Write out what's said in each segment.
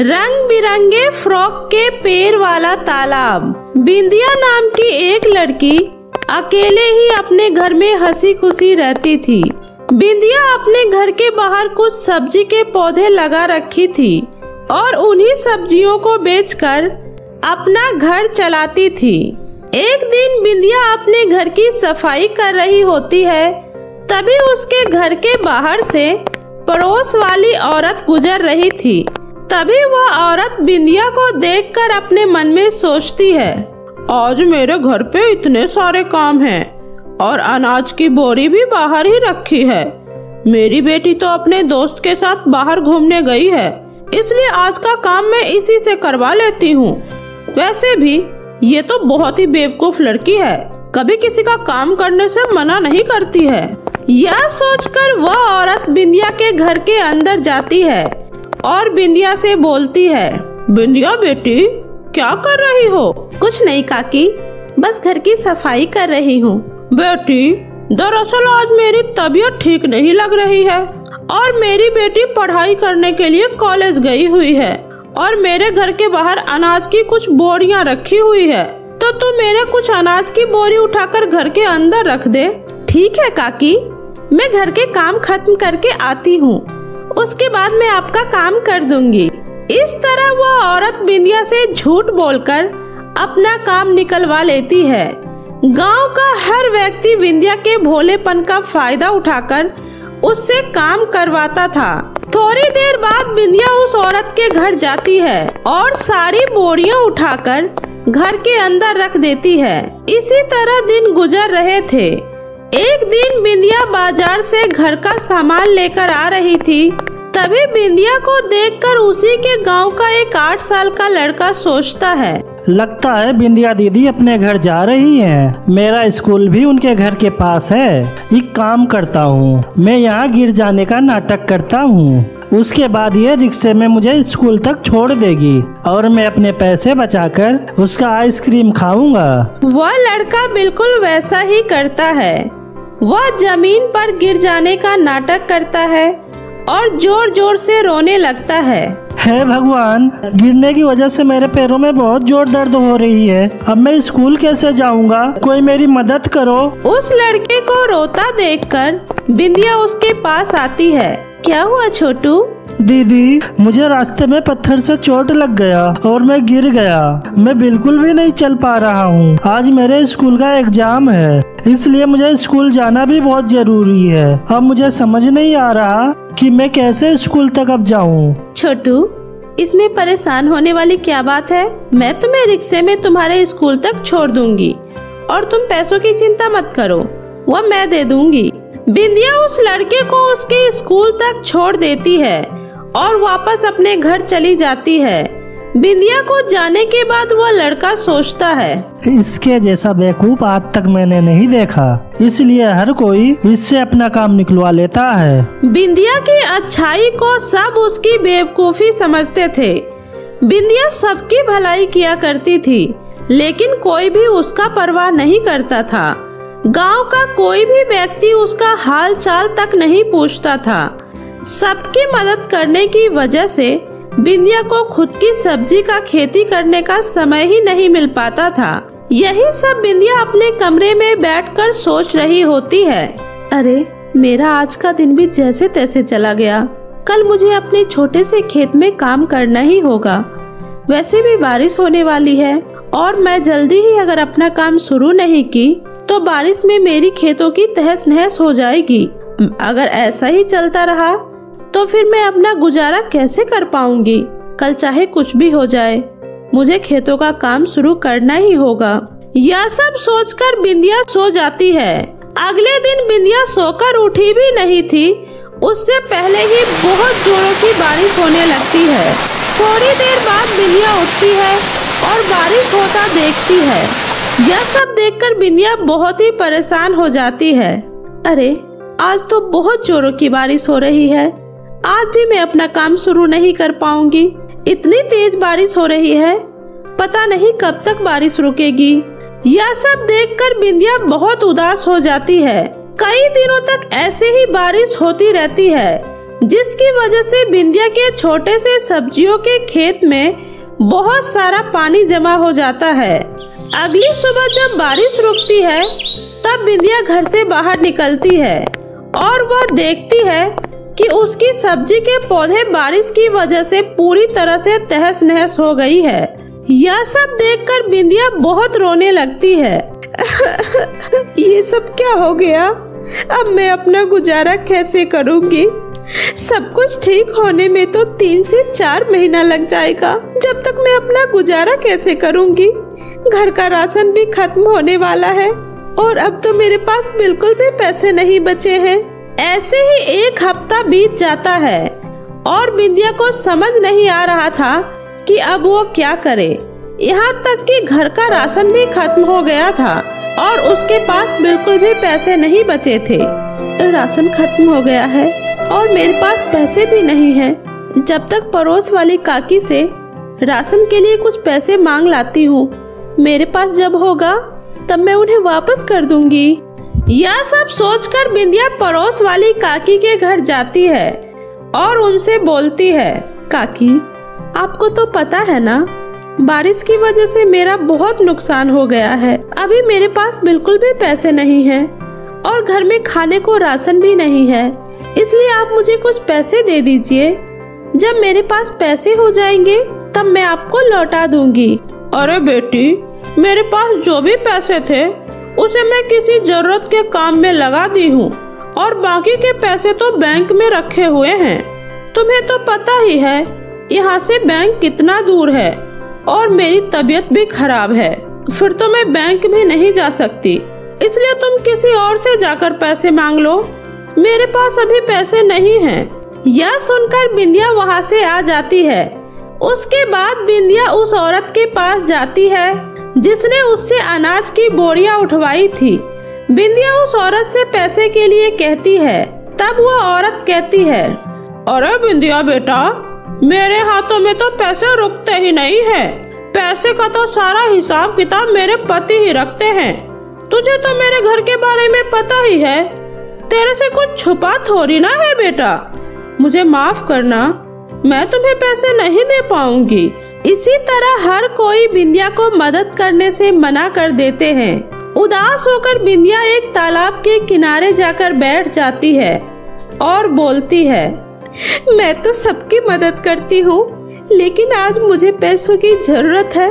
रंग बिरंगे फ्रॉक के पेड़ वाला तालाब। बिंदिया नाम की एक लड़की अकेले ही अपने घर में हँसी खुशी रहती थी। बिंदिया अपने घर के बाहर कुछ सब्ज़ी के पौधे लगा रखी थी और उन्हीं सब्जियों को बेचकर अपना घर चलाती थी। एक दिन बिंदिया अपने घर की सफ़ाई कर रही होती है, तभी उसके घर के बाहर से पड़ोस वाली औरत गुजर रही थी। तभी वह औरत बिंदिया को देखकर अपने मन में सोचती है, आज मेरे घर पे इतने सारे काम हैं और अनाज की बोरी भी बाहर ही रखी है। मेरी बेटी तो अपने दोस्त के साथ बाहर घूमने गई है, इसलिए आज का काम मैं इसी से करवा लेती हूँ। वैसे भी ये तो बहुत ही बेवकूफ़ लड़की है, कभी किसी का काम करने से मना नहीं करती है। यह सोचकर वह औरत बिंदिया के घर के अंदर जाती है और बिंदिया से बोलती है, बिंदिया बेटी, क्या कर रही हो? कुछ नहीं काकी, बस घर की सफ़ाई कर रही हूँ। बेटी, दरअसल आज मेरी तबीयत ठीक नहीं लग रही है और मेरी बेटी पढ़ाई करने के लिए कॉलेज गई हुई है और मेरे घर के बाहर अनाज की कुछ बोरियाँ रखी हुई है तो तू मेरे कुछ अनाज की बोरी उठाकर घर के अंदर रख दे। ठीक है काकी, मैं घर के काम खत्म करके आती हूँ। उसके बाद मैं आपका काम कर दूँगी। इस तरह वह औरत बिंदिया से झूठ बोलकर अपना काम निकलवा लेती है। गाँव का हर व्यक्ति बिंदिया के भोलेपन का फ़ायदा उठाकर उससे काम करवाता था। थोड़ी देर बाद बिंदिया उस औरत के घर जाती है और सारी बोरियाँ उठाकर घर के अंदर रख देती है। इसी तरह दिन गुजर रहे थे। एक दिन बिंदिया बाज़ार से घर का सामान लेकर आ रही थी। तभी बिंदिया को देखकर उसी के गाँव का एक आठ साल का लड़का सोचता है। लगता है बिंदिया दीदी अपने घर जा रही हैं। मेरा स्कूल भी उनके घर के पास है। एक काम करता हूँ। मैं यहाँ गिर जाने का नाटक करता हूँ। उसके बाद ये रिक्शे में मुझे स्कूल तक छोड़ देगी और मैं अपने पैसे बचाकर उसका आइसक्रीम खाऊँगा। वह लड़का बिल्कुल वैसा ही करता है। वह ज़मीन पर गिर जाने का नाटक करता है और ज़ोर ज़ोर से रोने लगता है। हे भगवान गिरने की वजह से मेरे पैरों में बहुत ज़ोर दर्द हो रही है। अब मैं स्कूल कैसे जाऊँगा? कोई मेरी मदद करो। उस लड़के को रोता देखकर बिंदिया उसके पास आती है। क्या हुआ छोटू? दीदी मुझे रास्ते में पत्थर से चोट लग गया और मैं गिर गया। मैं बिल्कुल भी नहीं चल पा रहा हूँ। आज मेरे स्कूल का एग्ज़ाम है। इसलिए मुझे स्कूल जाना भी बहुत ज़रूरी है। अब मुझे समझ नहीं आ रहा कि मैं कैसे स्कूल तक अब जाऊँ। छोटू इसमें परेशान होने वाली क्या बात है? मैं तुम्हें रिक्शे में तुम्हारे स्कूल तक छोड़ दूँगी। और तुम पैसों की चिंता मत करो। वह मैं दे दूँगी। बिंदिया उस लड़के को उसके स्कूल तक छोड़ देती है और वापस अपने घर चली जाती है। बिंदिया को जाने के बाद वह लड़का सोचता है। इसके जैसा बेवकूफ़ आज तक मैंने नहीं देखा। इसलिए हर कोई इससे अपना काम निकलवा लेता है। बिंदिया की अच्छाई को सब उसकी बेवकूफ़ी समझते थे। बिंदिया सबकी भलाई किया करती थी लेकिन कोई भी उसका परवाह नहीं करता था। गाँव का कोई भी व्यक्ति उसका हाल चाल तक नहीं पूछता था। सबकी मदद करने की वजह से बिंदिया को खुद की सब्ज़ी का खेती करने का समय ही नहीं मिल पाता था। यही सब बिंदिया अपने कमरे में बैठकर सोच रही होती है। अरे, मेरा आज का दिन भी जैसे तैसे चला गया। कल मुझे अपने छोटे से खेत में काम करना ही होगा। वैसे भी बारिश होने वाली है और मैं जल्दी ही अगर अपना काम शुरू नहीं की तो बारिश में मेरी खेतों की तहस नहस हो जाएगी। अगर ऐसा ही चलता रहा तो फिर मैं अपना गुजारा कैसे कर पाऊँगी? कल चाहे कुछ भी हो जाए, मुझे खेतों का काम शुरू करना ही होगा। यह सब सोचकर बिंदिया सो जाती है। अगले दिन बिंदिया सोकर उठी भी नहीं थी। उससे पहले ही बहुत जोरों की बारिश होने लगती है। थोड़ी देर बाद बिंदिया उठती है और बारिश होता देखती है। यह सब देखकर बिंदिया बहुत ही परेशान हो जाती है। अरे, आज तो बहुत जोरों की बारिश हो रही है। आज भी मैं अपना काम शुरू नहीं कर पाऊँगी। इतनी तेज बारिश हो रही है। पता नहीं कब तक बारिश रुकेगी। यह सब देखकर बिंदिया बहुत उदास हो जाती है। कई दिनों तक ऐसे ही बारिश होती रहती है, जिसकी वजह से बिंदिया के छोटे से सब्जियों के खेत में बहुत सारा पानी जमा हो जाता है। अगली सुबह जब बारिश रुकती है, तब बिंदिया घर से बाहर निकलती है और वह देखती है कि उसकी सब्ज़ी के पौधे बारिश की वजह से पूरी तरह से तहस नहस हो गई है। यह सब देखकर बिंदिया बहुत रोने लगती है। ये सब क्या हो गया? अब मैं अपना गुजारा कैसे करूँगी? सब कुछ ठीक होने में तो तीन से चार महीना लग जाएगा। जब तक मैं अपना गुजारा कैसे करूँगी? घर का राशन भी खत्म होने वाला है, और अब तो मेरे पास बिल्कुल भी पैसे नहीं बचे हैं। ऐसे ही एक हफ़्ता बीत जाता है, और बिंदिया को समझ नहीं आ रहा था कि अब वो क्या करे। यहाँ तक कि घर का राशन भी खत्म हो गया था, और उसके पास बिल्कुल भी पैसे नहीं बचे थे। राशन खत्म हो गया है। और मेरे पास पैसे भी नहीं हैं। जब तक पड़ोस वाली काकी से राशन के लिए कुछ पैसे मांग लाती हूँ, मेरे पास जब होगा, तब मैं उन्हें वापस कर दूँगी। यह सब सोचकर बिंदिया पड़ोस वाली काकी के घर जाती है और उनसे बोलती है, काकी, आपको तो पता है ना, बारिश की वजह से मेरा बहुत नुकसान हो गया है। अभी मेरे पास बिल्कुल भी पैसे नहीं हैं। और घर में खाने को राशन भी नहीं है। इसलिए आप मुझे कुछ पैसे दे दीजिए। जब मेरे पास पैसे हो जाएँगे, तब मैं आपको लौटा दूँगी। अरे बेटी, मेरे पास जो भी पैसे थे, उसे मैं किसी ज़रूरत के काम में लगा दी हूँ। और बाकी के पैसे तो बैंक में रखे हुए हैं। तुम्हें तो पता ही है, यहाँ से बैंक कितना दूर है, और मेरी तबीयत भी खराब है। फिर तो मैं बैंक में नहीं जा सकती। इसलिए तुम किसी और से जाकर पैसे मांग लो। मेरे पास अभी पैसे नहीं हैं। यह सुनकर बिंदिया वहाँ से आ जाती है। उसके बाद बिंदिया उस औरत के पास जाती है, जिसने उससे अनाज की बोरिया उठवाई थी। बिंदिया उस औरत से पैसे के लिए कहती है, तब वो औरत कहती है, अरे बिंदिया बेटा, मेरे हाथों में तो पैसे रुकते ही नहीं है। पैसे का तो सारा हिसाब किताब मेरे पति ही रखते हैं। तुझे तो मेरे घर के बारे में पता ही है। तेरे से कुछ छुपा थोड़ी ना है बेटा। मुझे माफ़ करना, मैं तुम्हें पैसे नहीं दे पाऊँगी। इसी तरह हर कोई बिंदिया को मदद करने से मना कर देते हैं। उदास होकर बिंदिया एक तालाब के किनारे जाकर बैठ जाती है और बोलती है, मैं तो सबकी मदद करती हूँ, लेकिन आज मुझे पैसों की ज़रूरत है।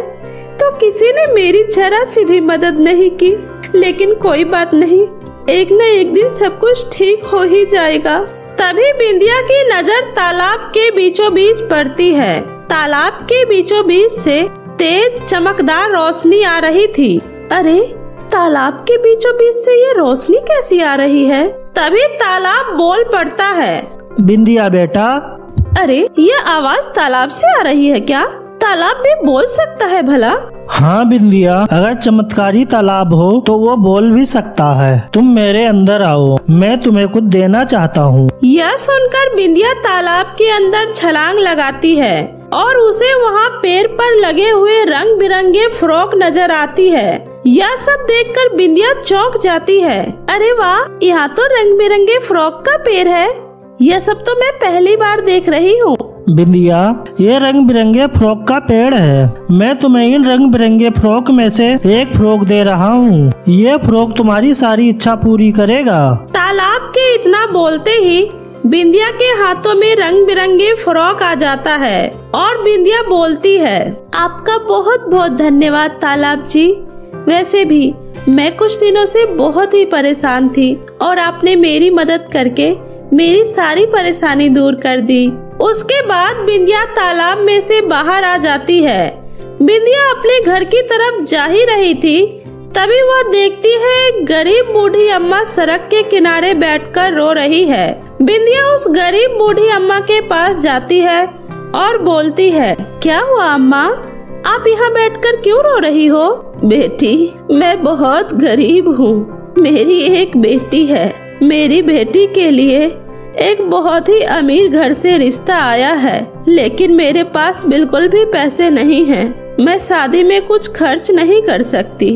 तो किसी ने मेरी जरा सी भी मदद नहीं की। लेकिन कोई बात नहीं एक न एक दिन सब कुछ ठीक हो ही जाएगा। तभी बिंदिया की नज़र तालाब के बीचों बीच पड़ती है। तालाब के बीचों बीच से तेज चमकदार रोशनी आ रही थी। अरे तालाब के बीचों बीच से ये रोशनी कैसी आ रही है? तभी तालाब बोल पड़ता है। बिंदिया बेटा। अरे ये आवाज़ तालाब से आ रही है क्या? तालाब भी बोल सकता है भला? हाँ बिंदिया। अगर चमत्कारी तालाब हो तो वो बोल भी सकता है। तुम मेरे अंदर आओ। मैं तुम्हें कुछ देना चाहता हूँ। यह सुनकर बिंदिया तालाब के अंदर छलांग लगाती है और उसे वहाँ पेड़ पर लगे हुए रंग बिरंगे फ्रॉक नज़र आती है। यह सब देखकर बिंदिया चौंक जाती है। अरे वाह यहाँ तो रंग बिरंगे फ्रॉक का पेड़ है। यह सब तो मैं पहली बार देख रही हूँ। बिंदिया, ये रंग बिरंगे फ्रॉक का पेड़ है। मैं तुम्हें इन रंग बिरंगे फ्रॉक में से एक फ्रॉक दे रहा हूँ। ये फ्रॉक तुम्हारी सारी इच्छा पूरी करेगा। तालाब के इतना बोलते ही बिंदिया के हाथों में रंग बिरंगे फ्रॉक आ जाता है और बिंदिया बोलती है, आपका बहुत बहुत धन्यवाद तालाब जी। वैसे भी मैं कुछ दिनों से बहुत ही परेशान थी और आपने मेरी मदद करके मेरी सारी परेशानी दूर कर दी। उसके बाद बिंदिया तालाब में से बाहर आ जाती है। बिंदिया अपने घर की तरफ़ जा ही रही थी। तभी वह देखती है गरीब बूढ़ी अम्मा सड़क के किनारे बैठकर रो रही है। बिंदिया उस गरीब बूढ़ी अम्मा के पास जाती है और बोलती है, क्या हुआ अम्मा? आप यहाँ बैठकर क्यों रो रही हो? बेटी, मैं बहुत गरीब हूँ। मेरी एक बेटी है। मेरी बेटी के लिए एक बहुत ही अमीर घर से रिश्ता आया है, लेकिन मेरे पास बिल्कुल भी पैसे नहीं हैं। मैं शादी में कुछ खर्च नहीं कर सकती।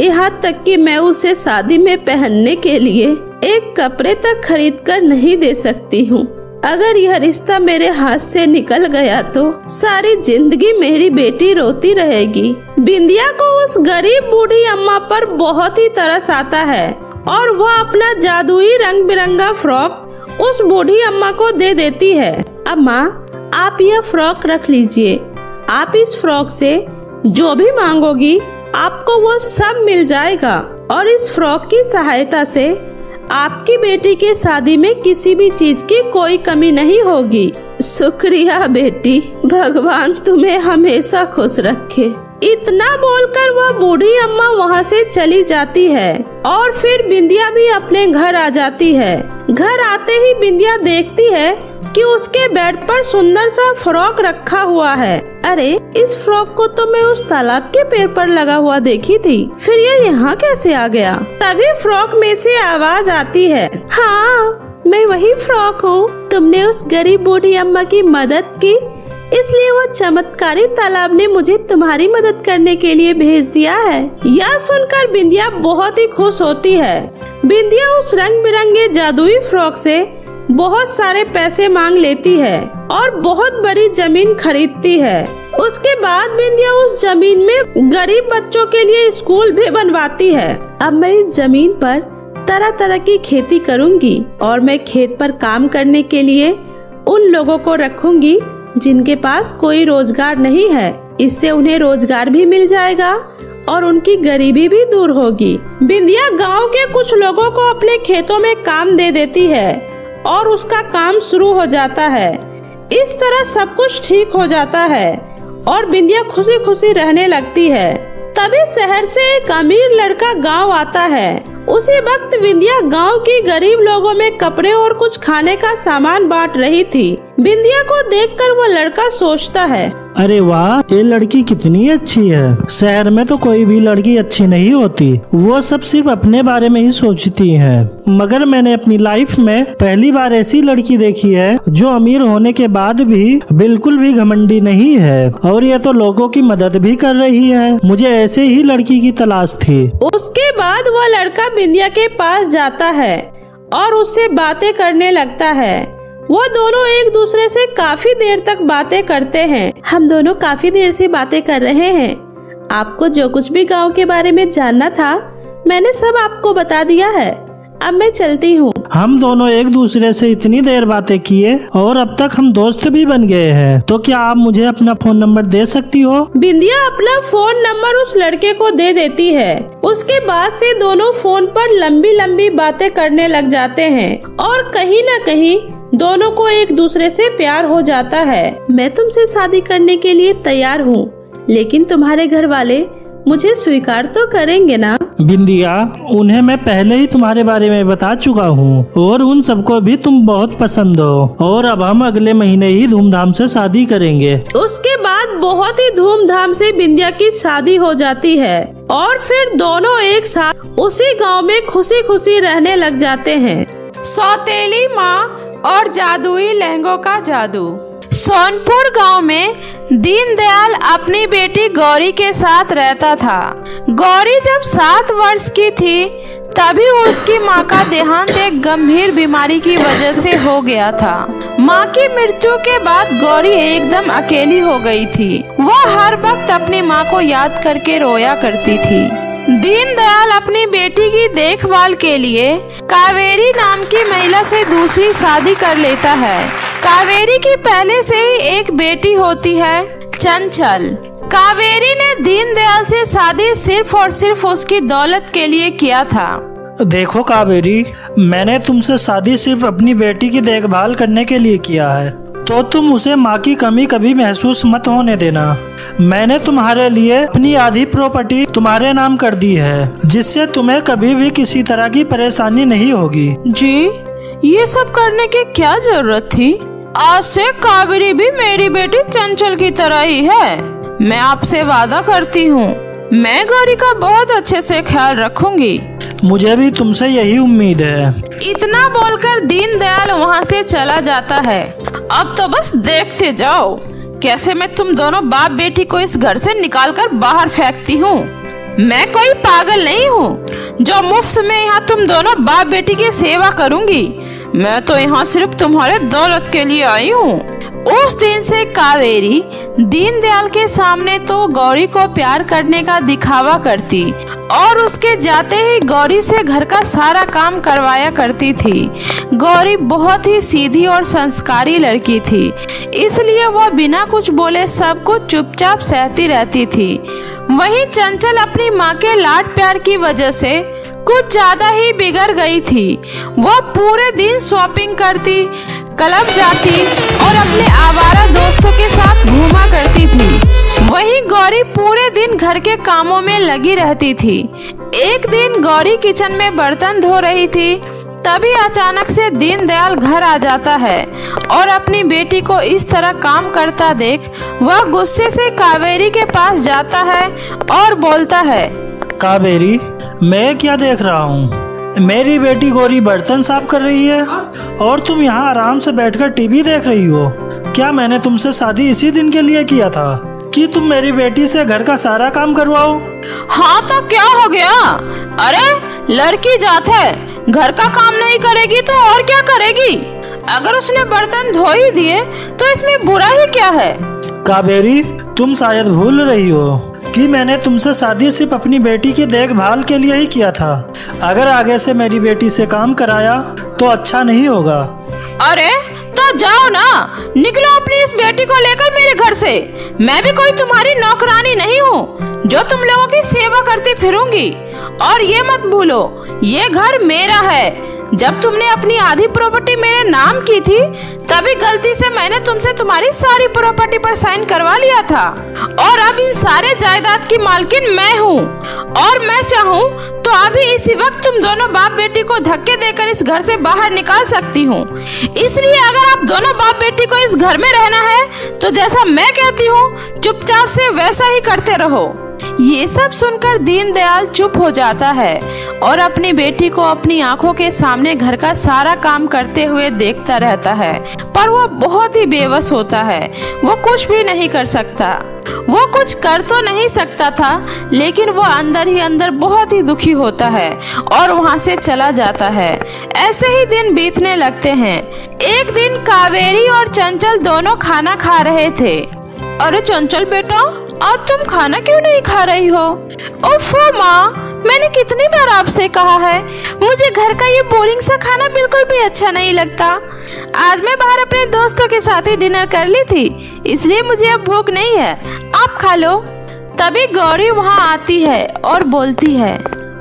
यहाँ तक कि मैं उसे शादी में पहनने के लिए एक कपड़े तक खरीद कर नहीं दे सकती हूँ। अगर यह रिश्ता मेरे हाथ से निकल गया तो सारी ज़िंदगी मेरी बेटी रोती रहेगी। बिंदिया को उस गरीब बूढ़ी अम्मा पर बहुत ही तरस आता है और वह अपना जादुई रंग बिरंगा फ्रॉक उस बूढ़ी अम्मा को दे देती है। अम्मा, आप यह फ्रॉक रख लीजिए। आप इस फ्रॉक से जो भी मांगोगी, आपको वो सब मिल जाएगा। और इस फ्रॉक की सहायता से आपकी बेटी के शादी में किसी भी चीज़ की कोई कमी नहीं होगी। शुक्रिया बेटी, भगवान तुम्हें हमेशा खुश रखे। इतना बोलकर वह बूढ़ी अम्मा वहाँ से चली जाती है और फिर बिंदिया भी अपने घर आ जाती है। घर आते ही बिंदिया देखती है कि उसके बेड पर सुंदर सा फ्रॉक रखा हुआ है। अरे, इस फ्रॉक को तो मैं उस तालाब के पेड़ पर लगा हुआ देखी थी। फिर ये यहाँ कैसे आ गया? तभी फ्रॉक में से आवाज़ आती है हाँ मैं वही फ्रॉक हूँ। तुमने उस गरीब बूढ़ी अम्मा की मदद की। इसलिए वो चमत्कारी तालाब ने मुझे तुम्हारी मदद करने के लिए भेज दिया है। यह सुनकर बिंदिया बहुत ही खुश होती है। बिंदिया उस रंग बिरंगे जादुई फ्रॉक से बहुत सारे पैसे मांग लेती है और बहुत बड़ी ज़मीन खरीदती है। उसके बाद बिंदिया उस ज़मीन में गरीब बच्चों के लिए स्कूल भी बनवाती है। अब मैं इस ज़मीन पर तरह तरह की खेती करूँगी और मैं खेत पर काम करने के लिए उन लोगों को रखूँगी जिनके पास कोई रोज़गार नहीं है, इससे उन्हें रोज़गार भी मिल जाएगा और उनकी गरीबी भी दूर होगी। बिंदिया गाँव के कुछ लोगों को अपने खेतों में काम दे देती है और उसका काम शुरू हो जाता है। इस तरह सब कुछ ठीक हो जाता है और बिंदिया खुशी खुशी रहने लगती है। तभी शहर से एक अमीर लड़का गाँव आता है। उसी वक्त बिंदिया गाँव की गरीब लोगों में कपड़े और कुछ खाने का सामान बांट रही थी। बिंदिया को देखकर वो लड़का सोचता है। अरे वाह ये लड़की कितनी अच्छी है। शहर में तो कोई भी लड़की अच्छी नहीं होती। वो सब सिर्फ़ अपने बारे में ही सोचती है। मगर मैंने अपनी लाइफ में पहली बार ऐसी लड़की देखी है जो अमीर होने के बाद भी बिल्कुल भी घमंडी नहीं है। और ये तो लोगों की मदद भी कर रही है। मुझे ऐसे ही लड़की की तलाश थी। उसके बाद वो लड़का बिंदिया के पास जाता है और उससे बातें करने लगता है। वो दोनों एक दूसरे से काफ़ी देर तक बातें करते हैं। हम दोनों काफ़ी देर से बातें कर रहे हैं। आपको जो कुछ भी गाँव के बारे में जानना था मैंने सब आपको बता दिया है। अब मैं चलती हूँ। हम दोनों एक दूसरे से इतनी देर बातें किए और अब तक हम दोस्त भी बन गए हैं। तो क्या आप मुझे अपना फ़ोन नंबर दे सकती हो? बिंदिया अपना फ़ोन नंबर उस लड़के को दे देती है। उसके बाद से दोनों फ़ोन पर लंबी लंबी बातें करने लग जाते हैं। और कहीं न कहीं दोनों को एक दूसरे से प्यार हो जाता है। मैं तुमसे शादी करने के लिए तैयार हूँ लेकिन तुम्हारे घर वाले मुझे स्वीकार तो करेंगे ना? बिंदिया उन्हें मैं पहले ही तुम्हारे बारे में बता चुका हूँ और उन सबको भी तुम बहुत पसंद हो। और अब हम अगले महीने ही धूमधाम से शादी करेंगे। उसके बाद बहुत ही धूमधाम से बिंदिया की शादी हो जाती है और फिर दोनों एक साथ उसी गाँव में खुशी खुशी रहने लग जाते हैं। सौतेली माँ और जादुई लहंगों का जादू। सोनपुर गाँव में दीनदयाल अपनी बेटी गौरी के साथ रहता था। गौरी जब सात वर्ष की थी, तभी उसकी माँ का देहांत एक गंभीर बीमारी की वजह से हो गया था। माँ की मृत्यु के बाद गौरी एकदम अकेली हो गई थी। वह हर वक्त अपनी माँ को याद करके रोया करती थी। दीनदयाल अपनी बेटी की देखभाल के लिए कावेरी नाम की महिला से दूसरी शादी कर लेता है। कावेरी की पहले से ही एक बेटी होती है, चंचल। कावेरी ने दीनदयाल से शादी सिर्फ़ और सिर्फ़ उसकी दौलत के लिए किया था। देखो कावेरी, मैंने तुमसे शादी सिर्फ़ अपनी बेटी की देखभाल करने के लिए किया है। तो तुम उसे माँ की कमी कभी महसूस मत होने देना। मैंने तुम्हारे लिए अपनी आधी प्रॉपर्टी तुम्हारे नाम कर दी है, जिससे तुम्हें कभी भी किसी तरह की परेशानी नहीं होगी। जी, ये सब करने की क्या ज़रूरत थी? आज से कावेरी भी मेरी बेटी चंचल की तरह ही है। मैं आपसे वादा करती हूँ मैं गौरी का बहुत अच्छे से ख्याल रखूँगी। मुझे भी तुमसे यही उम्मीद है। इतना बोलकर दीनदयाल वहाँ से चला जाता है। अब तो बस देखते जाओ कैसे मैं तुम दोनों बाप बेटी को इस घर से निकालकर बाहर फेंकती हूँ? मैं कोई पागल नहीं हूँ जो मुफ़्त में यहाँ तुम दोनों बाप बेटी की सेवा करूँगी। मैं तो यहाँ सिर्फ़ तुम्हारे दौलत के लिए आई हूँ। उस दिन से कावेरी दीनदयाल के सामने तो गौरी को प्यार करने का दिखावा करती और उसके जाते ही गौरी से घर का सारा काम करवाया करती थी। गौरी बहुत ही सीधी और संस्कारी लड़की थी। इसलिए वह बिना कुछ बोले सब कुछ चुपचाप सहती रहती थी। वहीं चंचल अपनी माँ के लाड प्यार की वजह से कुछ ज़्यादा ही बिगड़ गई थी। वह पूरे दिन शॉपिंग करती क्लब जाती और अपने आवारा दोस्तों के साथ घूमा करती थी। वहीं गौरी पूरे दिन घर के कामों में लगी रहती थी। एक दिन गौरी किचन में बर्तन धो रही थी, तभी अचानक से दीनदयाल घर आ जाता है और अपनी बेटी को इस तरह काम करता देख वह गुस्से से कावेरी के पास जाता है और बोलता है, कावेरी मैं क्या देख रहा हूँ? मेरी बेटी गोरी बर्तन साफ़ कर रही है और तुम यहाँ आराम से बैठकर टीवी देख रही हो। क्या मैंने तुमसे शादी इसी दिन के लिए किया था? कि तुम मेरी बेटी से घर का सारा काम करवाओ? हाँ तो क्या हो गया? अरे लड़की जात है। घर का काम नहीं करेगी तो और क्या करेगी? अगर उसने बर्तन धो ही दिए तो इसमें बुरा ही क्या है? काबेरी तुम शायद भूल रही हो। कि मैंने तुमसे शादी सिर्फ़ अपनी बेटी की देखभाल के लिए ही किया था। अगर आगे से मेरी बेटी से काम कराया तो अच्छा नहीं होगा। अरे तो जाओ ना। निकलो अपनी इस बेटी को लेकर मेरे घर से। मैं भी कोई तुम्हारी नौकरानी नहीं हूँ, जो तुम लोगों की सेवा करती फिरूँगी। और ये मत भूलो, ये घर मेरा है। जब तुमने अपनी आधी प्रॉपर्टी मेरे नाम की थी, तभी गलती से मैंने तुमसे तुम्हारी सारी प्रॉपर्टी पर साइन करवा लिया था। और अब इन सारे जायदाद की मालकिन मैं हूँ। और मैं चाहूँ तो अभी इसी वक्त तुम दोनों बाप बेटी को धक्के देकर इस घर से बाहर निकाल सकती हूँ। इसलिए अगर आप दोनों बाप बेटी को इस घर में रहना है तो जैसा मैं कहती हूँ, चुपचाप से वैसा ही करते रहो। ये सब सुनकर दीनदयाल चुप हो जाता है। और अपनी बेटी को अपनी आँखों के सामने घर का सारा काम करते हुए देखता रहता है। पर वो बहुत ही बेबस होता है। वो कुछ भी नहीं कर सकता। वो कुछ कर तो नहीं सकता था, लेकिन वो अंदर ही अंदर बहुत ही दुखी होता है और वहाँ से चला जाता है। ऐसे ही दिन बीतने लगते हैं। एक दिन कावेरी और चंचल दोनों खाना खा रहे थे। अरे चंचल बेटा आज तुम खाना क्यों नहीं खा रही हो? ओफो, माँ, मैंने कितनी बार आपसे कहा है, मुझे घर का ये बोरिंग सा खाना बिल्कुल भी अच्छा नहीं लगता। आज मैं बाहर अपने दोस्तों के साथ ही डिनर कर ली थी, इसलिए मुझे अब भूख नहीं है। आप खा लो। तभी गौरी वहाँ आती है और बोलती है,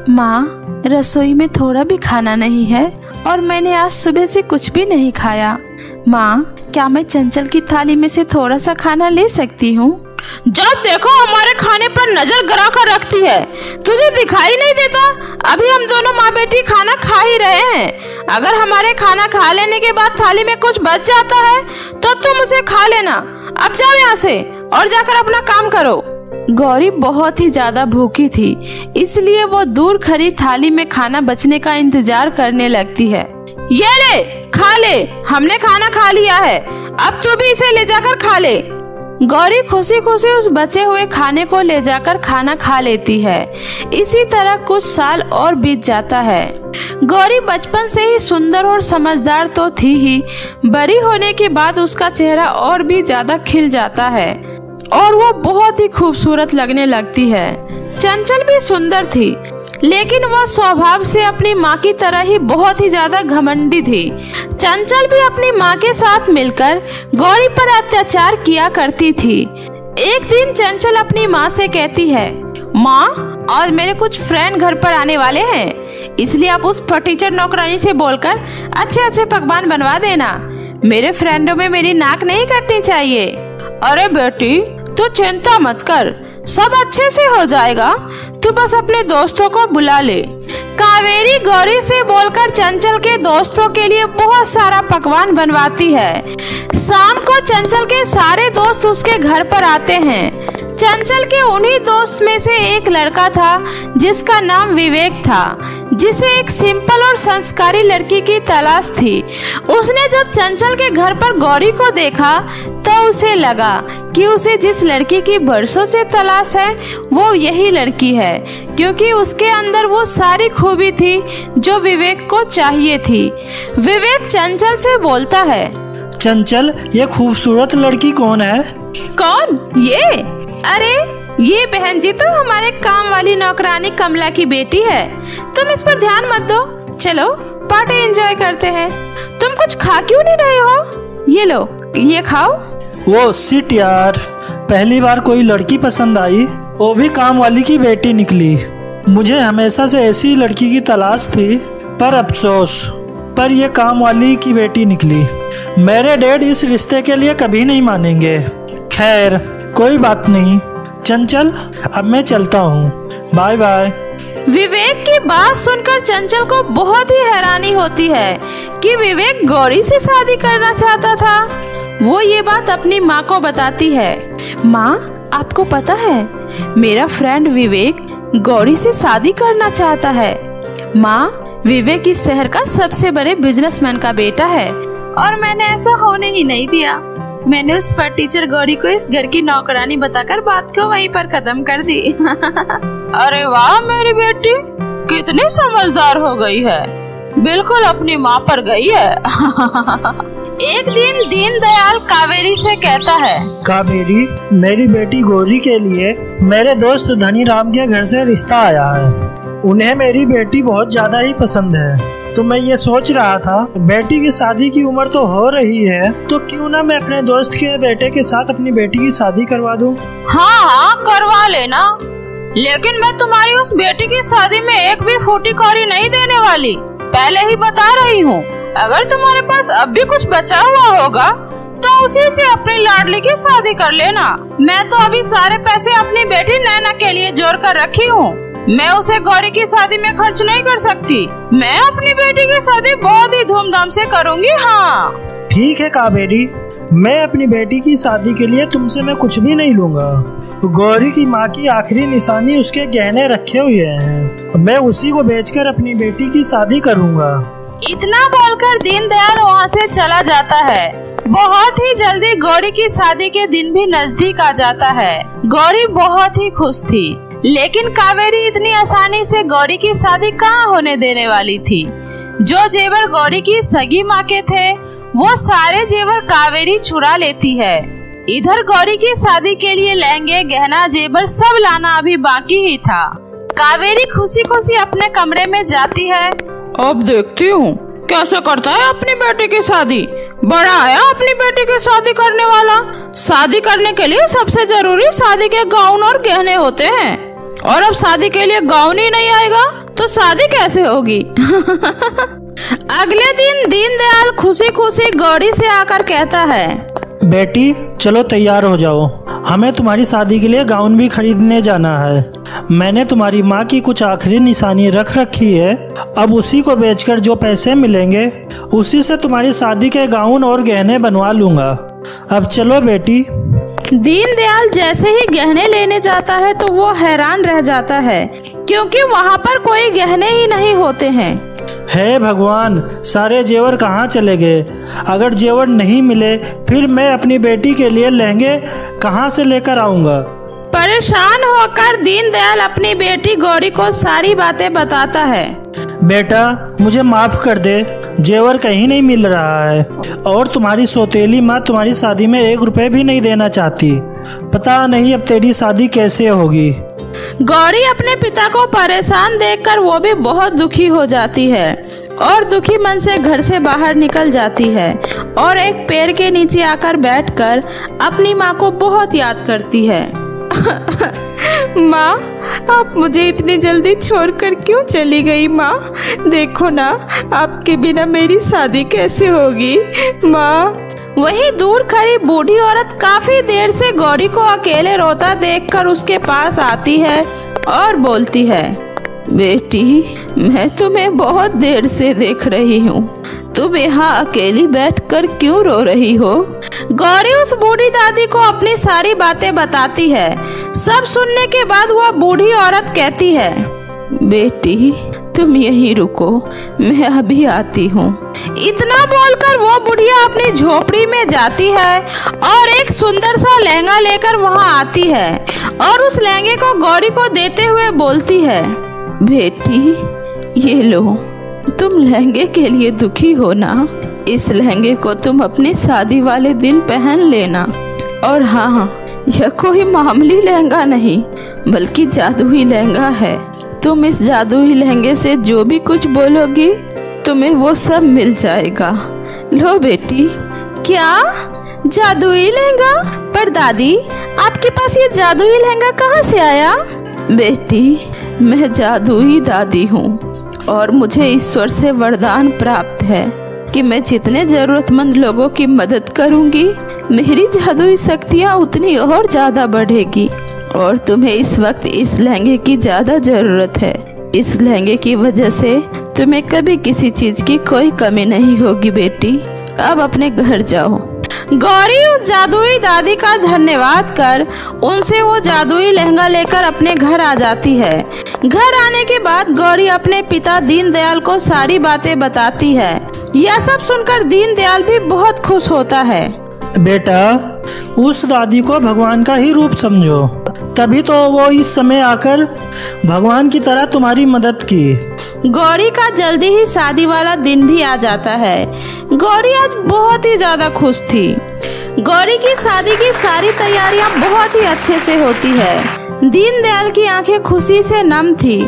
माँ, रसोई में थोड़ा भी खाना नहीं है और मैंने आज सुबह से कुछ भी नहीं खाया। माँ, क्या मैं चंचल की थाली में से थोड़ा सा खाना ले सकती हूँ? जब देखो हमारे खाने पर नज़र गरा कर रखती है। तुझे दिखाई नहीं देता? अभी हम दोनों माँ बेटी खाना खा ही रहे हैं। अगर हमारे खाना खा लेने के बाद थाली में कुछ बच जाता है तो तुम उसे खा लेना। अब जाओ यहाँ से और जाकर अपना काम करो। गौरी बहुत ही ज़्यादा भूखी थी, इसलिए वो दूर खड़ी थाली में खाना बचने का इंतज़ार करने लगती है। ये ले, खा ले, हमने खाना खा लिया है। अब तू भी इसे ले जाकर खा ले। गौरी खुशी खुशी उस बचे हुए खाने को ले जाकर खाना खा लेती है। इसी तरह कुछ साल और बीत जाता है। गौरी बचपन से ही सुंदर और समझदार तो थी ही। बड़ी होने के बाद उसका चेहरा और भी ज़्यादा खिल जाता है और वो बहुत ही खूबसूरत लगने लगती है। चंचल भी सुंदर थी। लेकिन वह स्वभाव से अपनी माँ की तरह ही बहुत ही ज़्यादा घमंडी थी। चंचल भी अपनी माँ के साथ मिलकर गौरी पर अत्याचार किया करती थी। एक दिन चंचल अपनी माँ से कहती है, माँ, आज मेरे कुछ फ्रेंड घर पर आने वाले हैं। इसलिए आप उस फटीचर नौकरानी से बोलकर अच्छे अच्छे पकवान बनवा देना। मेरे फ्रेंडों में मेरी नाक नहीं कटनी चाहिए। अरे बेटी, तू चिंता मत कर। सब अच्छे से हो जाएगा। तू बस अपने दोस्तों को बुला ले। कावेरी गौरी से बोलकर चंचल के दोस्तों के लिए बहुत सारा पकवान बनवाती है। शाम को चंचल के सारे दोस्त उसके घर पर आते हैं। चंचल के उन्हीं दोस्त में से एक लड़का था, जिसका नाम विवेक था, जिसे एक सिंपल और संस्कारी लड़की की तलाश थी। उसने जब चंचल के घर पर गौरी को देखा तो उसे लगा कि उसे जिस लड़की की बरसों से तलाश है, वो यही लड़की है, क्योंकि उसके अंदर वो सारी खूबी थी जो विवेक को चाहिए थी। विवेक चंचल से बोलता है, चंचल, ये खूबसूरत लड़की कौन है? कौन? ये? अरे, ये बहन जी तो हमारे काम वाली नौकरानी कमला की बेटी है। तुम इस पर ध्यान मत दो। चलो, पार्टी एंजॉय करते हैं। तुम कुछ खा क्यों नहीं रहे हो? ये लो, ये खाओ। वो सिट यार, पहली बार कोई लड़की पसंद आई, वो भी काम वाली की बेटी निकली। मुझे हमेशा से ऐसी लड़की की तलाश थी, पर अफसोस, पर ये काम वाली की बेटी निकली। मेरे डैड इस रिश्ते के लिए कभी नहीं मानेंगे। खैर, कोई बात नहीं। चंचल, अब मैं चलता हूँ। Bye bye. विवेक की बात सुनकर चंचल को बहुत ही हैरानी होती है कि विवेक गौरी से शादी करना चाहता था। वो ये बात अपनी माँ को बताती है। माँ, आपको पता है, मेरा फ्रेंड विवेक गौरी से शादी करना चाहता है। माँ, विवेक इस शहर का सबसे बड़े बिजनेसमैन का बेटा है। और मैंने ऐसा होने ही नहीं दिया। मैंने उस पर टीचर गौरी को इस घर की नौकरानी बताकर बात को वहीं पर खत्म कर दी। अरे वाह मेरी बेटी, कितनी समझदार हो गई है। बिल्कुल अपनी माँ पर गई है। एक दिन दीन दयाल कावेरी से कहता है, कावेरी, मेरी बेटी गौरी के लिए मेरे दोस्त धनी राम के घर से रिश्ता आया है। उन्हें मेरी बेटी बहुत ज़्यादा ही पसंद है। तो मैं ये सोच रहा था, बेटी की शादी की उम्र तो हो रही है तो क्यों ना मैं अपने दोस्त के बेटे के साथ अपनी बेटी की शादी करवा दूँ? हाँ हाँ करवा लेना। लेकिन मैं तुम्हारी उस बेटी की शादी में एक भी फूटी कौरी नहीं देने वाली। पहले ही बता रही हूँ, अगर तुम्हारे पास अब भी कुछ बचा हुआ होगा तो उसी से अपनी लाडली की शादी कर लेना। मैं तो अभी सारे पैसे अपनी बेटी नैना के लिए जोड़ कर रखी हूँ। मैं उसे गौरी की शादी में खर्च नहीं कर सकती। मैं अपनी बेटी की शादी बहुत ही धूमधाम से करूँगी हाँ। ठीक है कावेरी मैं अपनी बेटी की शादी के लिए तुमसे मैं कुछ भी नहीं लूँगा। गौरी की माँ की आखिरी निशानी उसके गहने रखे हुए हैं। मैं उसी को बेचकर अपनी बेटी की शादी करूँगा। इतना बोलकर दीनदयाल वहाँ से चला जाता है। बहुत ही जल्दी गौरी की शादी के दिन भी नज़दीक आ जाता है। गौरी बहुत ही खुश थी। लेकिन कावेरी इतनी आसानी से गौरी की शादी कहाँ होने देने वाली थी? जो जेवर गौरी की सगी माँ के थे, वो सारे जेवर कावेरी चुरा लेती है। इधर गौरी की शादी के लिए लहंगे, गहना, जेवर सब लाना अभी बाकी ही था। कावेरी खुशी खुशी अपने कमरे में जाती है। अब देखती हूँ, कैसे करता है अपनी बेटी की शादी? बड़ा आया अपनी बेटी की शादी करने वाला। शादी करने के लिए सबसे ज़रूरी शादी के गाउन और गहने होते हैं। और अब शादी के लिए गाउन ही नहीं आएगा तो शादी कैसे होगी? अगले दिन दीनदयाल खुशी खुशी गौड़ी से आकर कहता है, बेटी, चलो तैयार हो जाओ। हमें तुम्हारी शादी के लिए गाउन भी खरीदने जाना है। मैंने तुम्हारी माँ की कुछ आखिरी निशानी रख रखी है। अब उसी को बेचकर जो पैसे मिलेंगे, उसी से तुम्हारी शादी के गाउन और गहने बनवा लूँगा। अब चलो बेटी दीनदयाल जैसे ही गहने लेने जाता है तो वो हैरान रह जाता है क्योंकि वहाँ पर कोई गहने ही नहीं होते हैं। हे भगवान सारे जेवर कहाँ चले गए? अगर जेवर नहीं मिले फिर मैं अपनी बेटी के लिए लहंगे कहाँ से लेकर आऊँगा? परेशान होकर दीनदयाल अपनी बेटी गौरी को सारी बातें बताता है। बेटा मुझे माफ़ कर दे। जेवर कहीं नहीं मिल रहा है। और तुम्हारी सोतेली माँ तुम्हारी शादी में एक रुपए भी नहीं देना चाहती। पता नहीं अब तेरी शादी कैसे होगी। गौरी अपने पिता को परेशान देखकर वो भी बहुत दुखी हो जाती है और दुखी मन से घर से बाहर निकल जाती है और एक पेड़ के नीचे आकर बैठकर अपनी माँ को बहुत याद करती है। माँ, आप मुझे इतनी जल्दी छोड़कर क्यों चली गई माँ? देखो ना, आपके बिना मेरी शादी कैसे होगी? माँ। वही दूर खड़ी बूढ़ी औरत काफ़ी देर से गौरी को अकेले रोता देखकर उसके पास आती है और बोलती है, बेटी, मैं तुम्हें बहुत देर से देख रही हूँ। तुम यहाँ अकेली बैठकर क्यों रो रही हो? गौरी उस बूढ़ी दादी को अपनी सारी बातें बताती है। सब सुनने के बाद वह बूढ़ी औरत कहती है, बेटी, तुम यहीं रुको, मैं अभी आती हूँ। इतना बोलकर वो बुढ़िया अपनी झोपड़ी में जाती है और एक सुंदर सा लहंगा लेकर वहाँ आती है और उस लहंगे को गौरी को देते हुए बोलती है, बेटी, ये लो तुम लहंगे के लिए दुखी हो ना? इस लहंगे को तुम अपनी शादी वाले दिन पहन लेना। और हाँ यह कोई मामूली लहंगा नहीं, बल्कि जादुई लहंगा है। तुम इस जादुई लहंगे से जो भी कुछ बोलोगी, तुम्हें वो सब मिल जाएगा। लो बेटी, क्या? जादुई लहंगा? पर दादी, आपके पास ये जादुई लहंगा कहाँ से आया? बेटी, मैं जादुई दादी हूँ। और मुझे ईश्वर से वरदान प्राप्त है कि मैं जितने जरूरतमंद लोगों की मदद करूँगी, मेरी जादुई शक्तियाँ उतनी और ज़्यादा बढ़ेगी। और तुम्हें इस वक्त इस लहंगे की ज़्यादा ज़रूरत है। इस लहंगे की वजह से तुम्हें कभी किसी चीज़ की कोई कमी नहीं होगी बेटी। अब अपने घर जाओ। गौरी उस जादुई दादी का धन्यवाद कर, उनसे वो जादुई लहंगा लेकर अपने घर आ जाती है। घर आने के बाद गौरी अपने पिता दीनदयाल को सारी बातें बताती है। यह सब सुनकर दीनदयाल भी बहुत खुश होता है। बेटा, उस दादी को भगवान का ही रूप समझो। तभी तो वो इस समय आकर भगवान की तरह तुम्हारी मदद की। गौरी का जल्दी ही शादी वाला दिन भी आ जाता है। गौरी आज बहुत ही ज़्यादा खुश थी। गौरी की शादी की सारी तैयारियाँ बहुत ही अच्छे से होती है। दीनदयाल की आँखें खुशी से नम थी।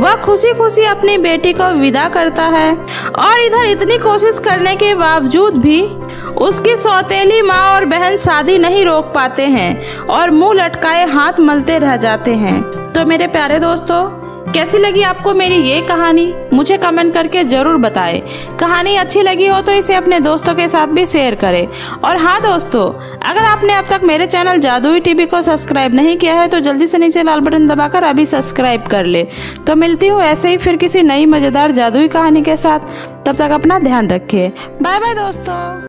वह खुशी खुशी अपनी बेटी को विदा करता है और इधर इतनी कोशिश करने के बावजूद भी उसकी सौतेली माँ और बहन शादी नहीं रोक पाते हैं और मुँह लटकाए हाथ मलते रह जाते हैं। तो मेरे प्यारे दोस्तों कैसी लगी आपको मेरी ये कहानी? मुझे कमेंट करके ज़रूर बताएँ। कहानी अच्छी लगी हो तो इसे अपने दोस्तों के साथ भी शेयर करें। और हाँ दोस्तों, अगर आपने अब तक मेरे चैनल जादुई टीवी को सब्सक्राइब नहीं किया है तो जल्दी से नीचे लाल बटन दबाकर अभी सब्सक्राइब कर ले। तो मिलती हूँ ऐसे ही फिर किसी नई मज़ेदार जादुई कहानी के साथ। तब तक अपना ध्यान रखिए। बाय बाय दोस्तों।